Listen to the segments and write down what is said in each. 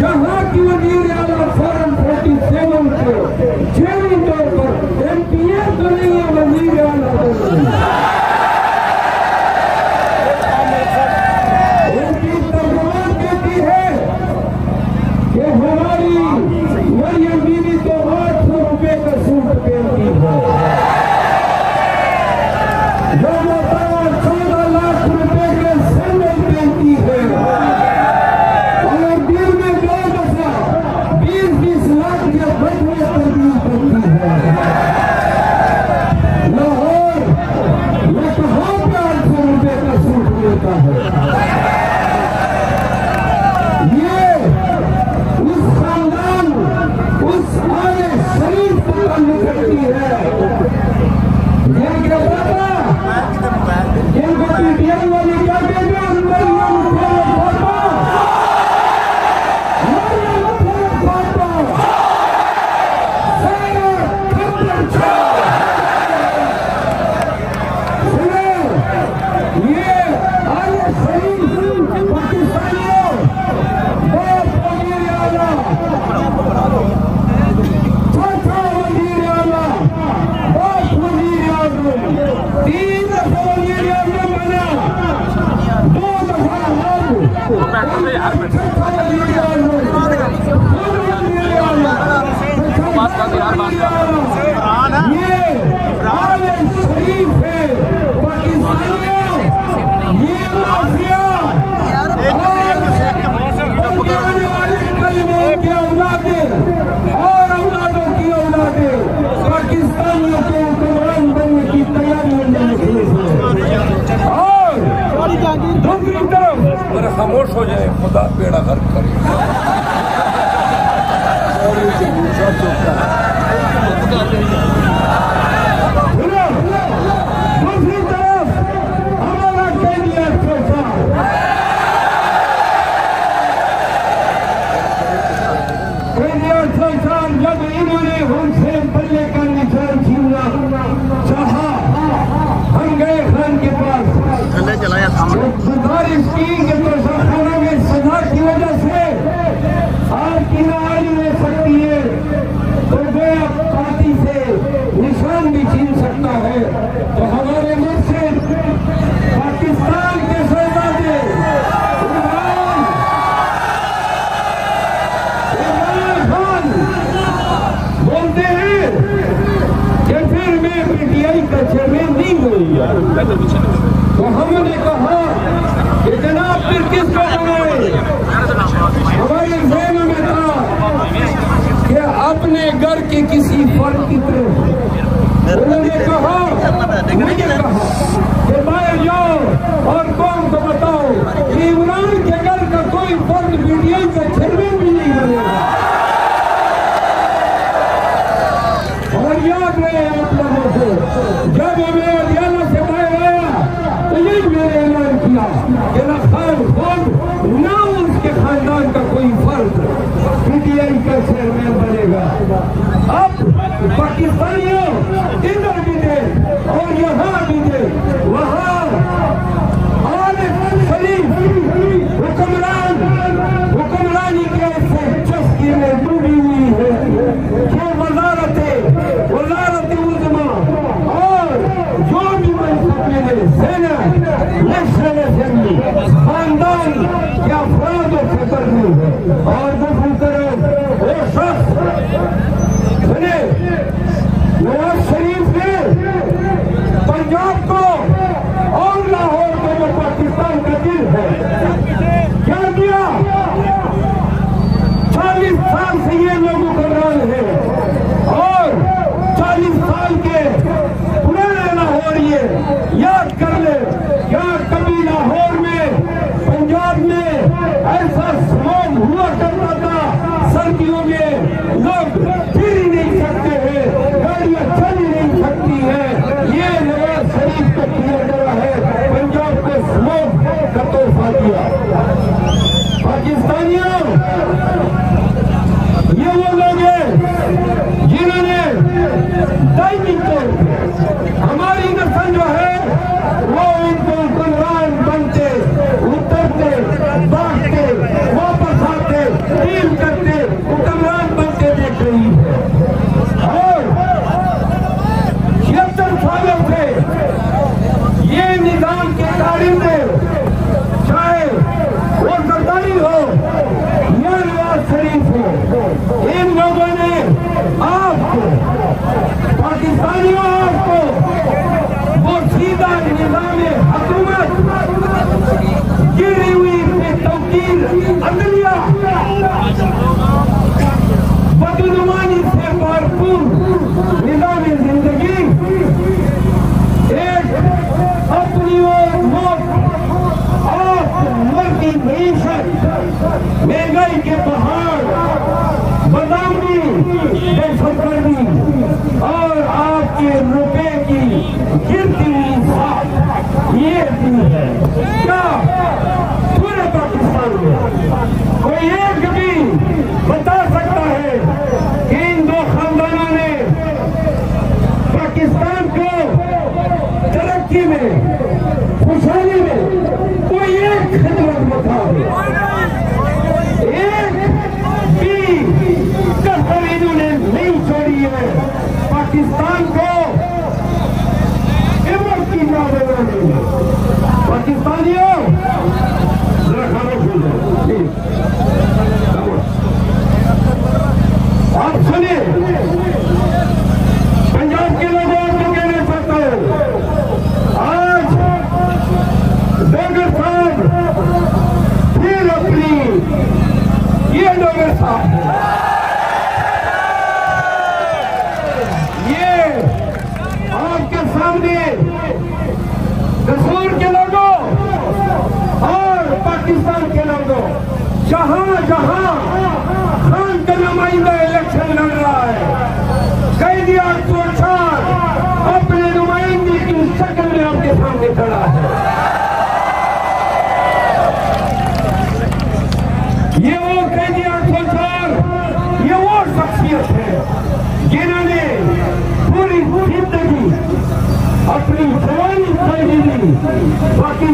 जहाँ की everyone तो हमने कहा कि फिर किसको हमारे जहन में था कि अपने घर के किसी फल की उन्होंने कहा मुझे कहा कि जाओ और कौन को बताओ? कि इमरान के घर का कोई फर्द वीडियो से बाकी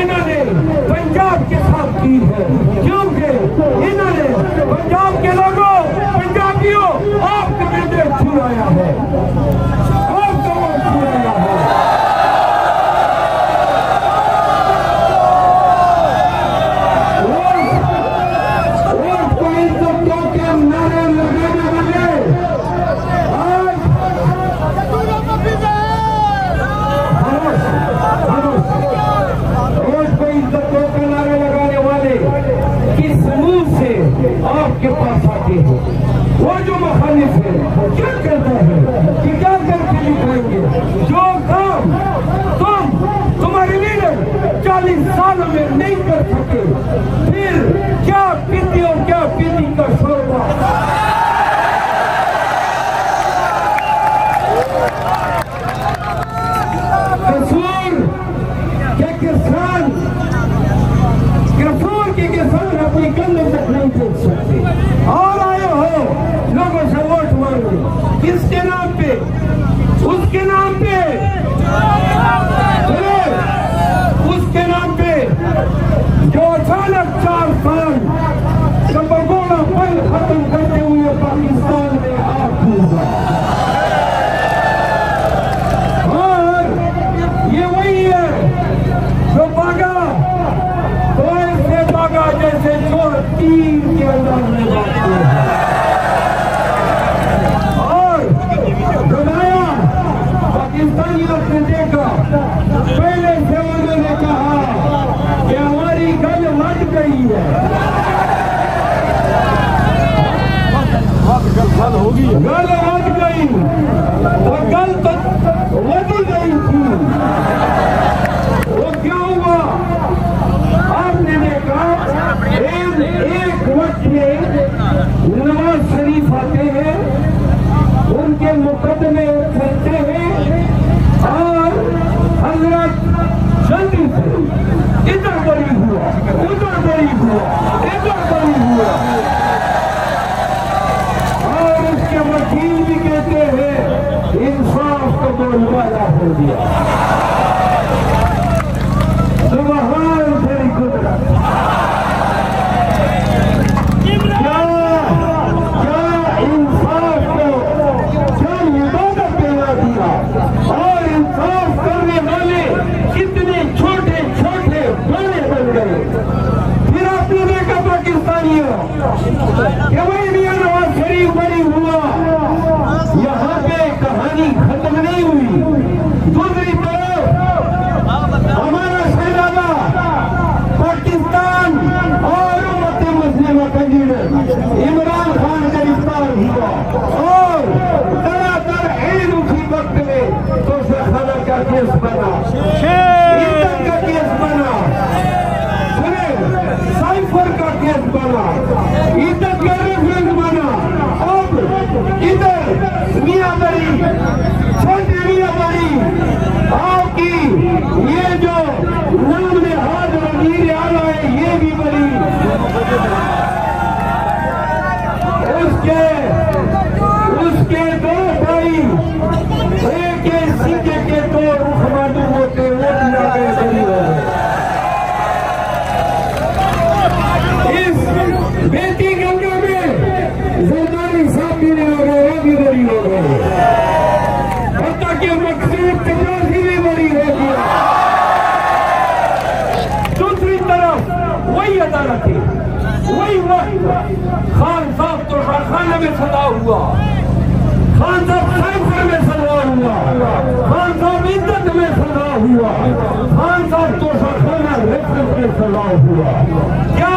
इन्होंने पंजाब के साथ की है। क्योंकि इन्होंने पंजाब हुआ। खान साहब साइफर में सलवार हुआ। खान साहब इज़्ज़त में सलवार हुआ। खान साहब तो सखाना रेफरेंस में सलवार हुआ। क्या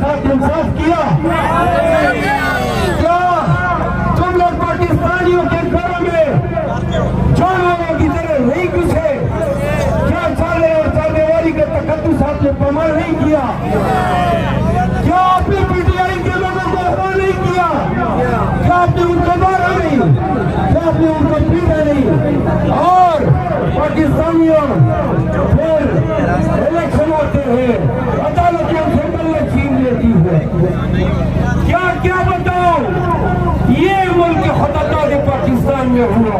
साथ इंसाफ किया। क्या तुम लोग पाकिस्तानियों के घरों में जानवरों की तरह नहीं घुसे? क्या चाले और चालने वाली का साथ आपने प्रमाण नहीं किया? क्या आपने पीटीआई के लोगों को अफवाह नहीं किया? क्या आपने उनको मारा नहीं? क्या आपने उनको पीटा नहीं? और पाकिस्तानियों फिर इलेक्शन होते हैं। क्या क्या बताओ ये मुल्क हदता पाकिस्तान में हुआ।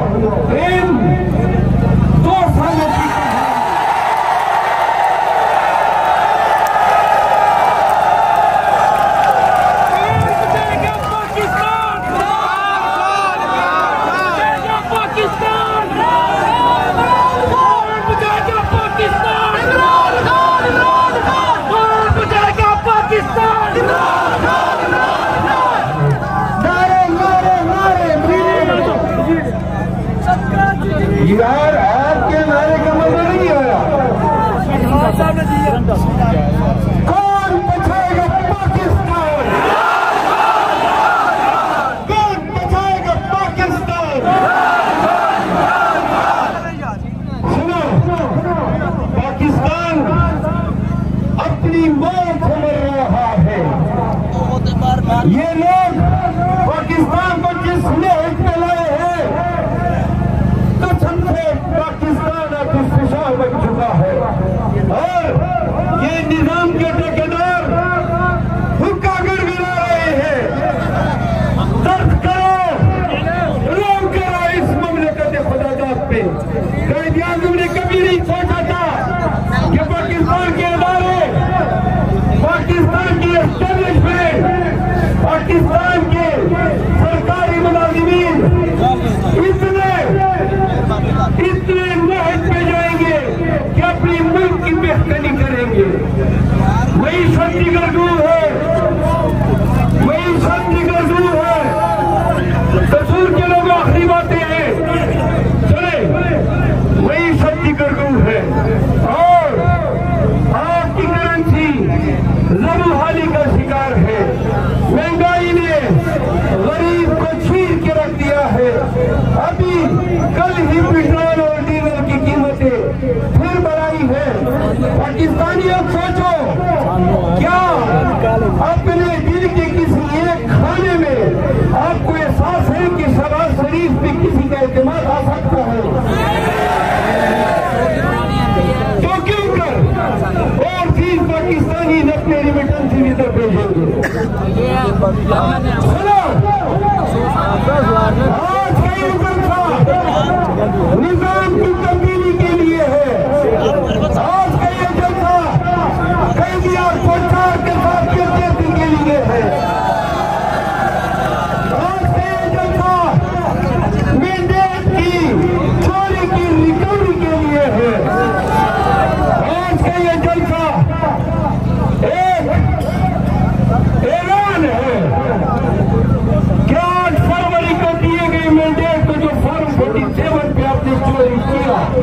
Padilla.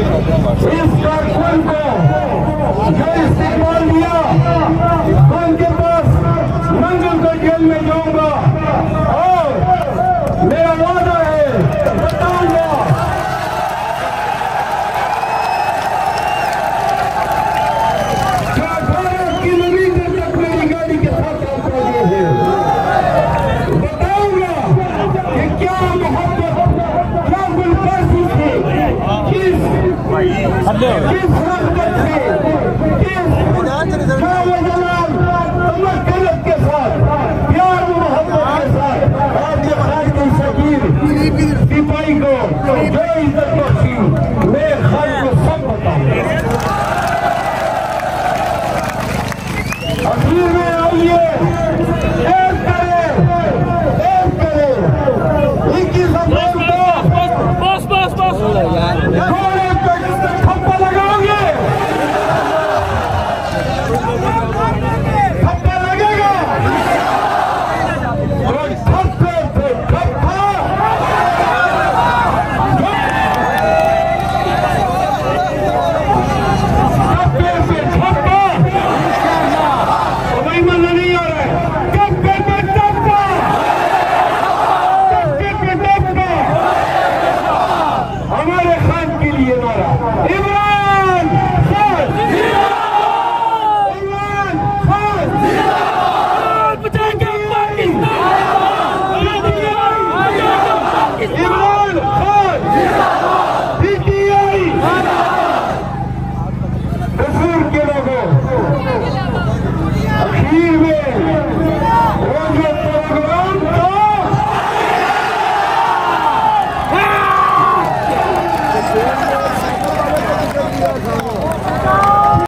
इस कारकुन को जो इस्तेमाल दिया।